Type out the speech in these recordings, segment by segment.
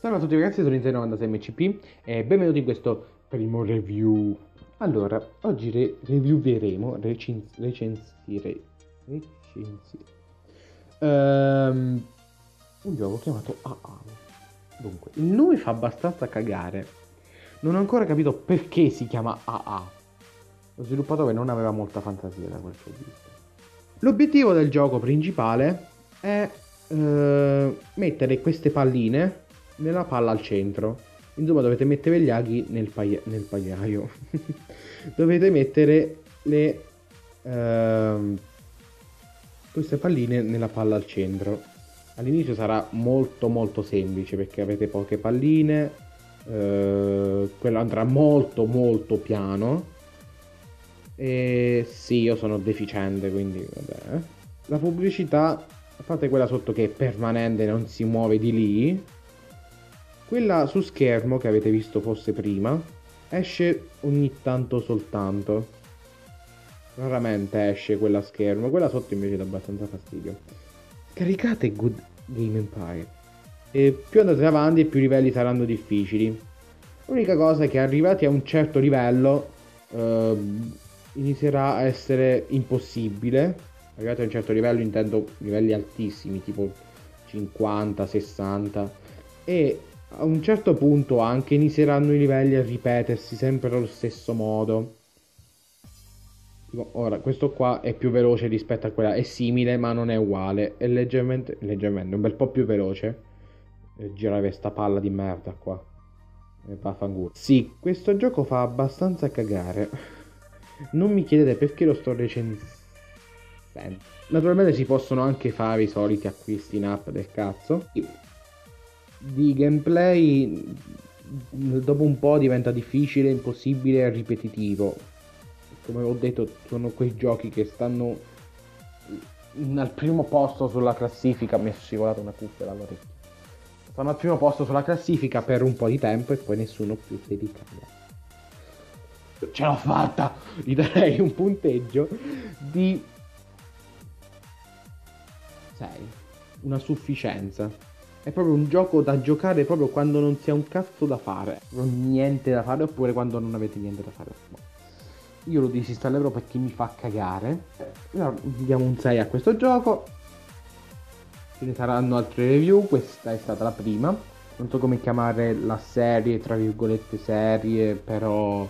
Salve a tutti ragazzi, sono Inter96MCP e benvenuti in questo primo review. Allora, oggi re- revieweremo, recens- recensire, recensire, ehm, un gioco chiamato AA. Dunque, il nome fa abbastanza cagare. Non ho ancora capito perché si chiama AA. Lo sviluppatore non aveva molta fantasia da quel che ho visto. L'obiettivo del gioco principale è eh, mettere queste palline nella palla al centro. Insomma, dovete mettere gli aghi nel, paia- nel pagliaio. dovete mettere le ehm, queste palline nella palla al centro. All'inizio sarà molto molto semplice perché avete poche palline. Eh, quello andrà molto molto piano. E sì, io sono deficiente, quindi vabbè. La pubblicità, fate quella sotto che è permanente, non si muove di lì. Quella su schermo che avete visto fosse prima esce ogni tanto soltanto. Raramente esce quella schermo, quella sotto invece dà abbastanza fastidio. Caricate Good Game Empire. E più andate avanti e più livelli saranno difficili. L'unica cosa è che arrivati a un certo livello eh, inizierà a essere impossibile. Arrivati a un certo livello intendo livelli altissimi, tipo 50, 60. E a un certo punto anche inizieranno i livelli a ripetersi sempre allo stesso modo. Ora, questo qua è più veloce rispetto a quella, è simile ma non è uguale, è leggermente, leggermente, un bel po' più veloce. Eh, girare questa palla di merda qua. E vaffanculo. Sì, questo gioco fa abbastanza cagare. Non mi chiedete perché lo sto recensendo. Naturalmente si possono anche fare i soliti acquisti in app del cazzo di gameplay dopo un po' diventa difficile, impossibile e ripetitivo. Come ho detto, sono quei giochi che stanno al primo posto sulla classifica. Mi è scivolata una cuffia dall'orecchio. Stanno al primo posto sulla classifica per un po' di tempo e poi nessuno più si ricambia. Ce l'ho fatta! Gli darei un punteggio di 6. Una sufficienza. È proprio un gioco da giocare proprio quando non si ha un cazzo da fare. Non niente da fare oppure quando non avete niente da fare. Io lo disinstallerò perché mi fa cagare. Allora, diamo un 6 a questo gioco. Ce ne saranno altre review. Questa è stata la prima. Non so come chiamare la serie, tra virgolette serie, però...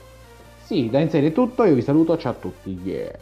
Sì, da inserire tutto. Io vi saluto. Ciao a tutti. Yeah.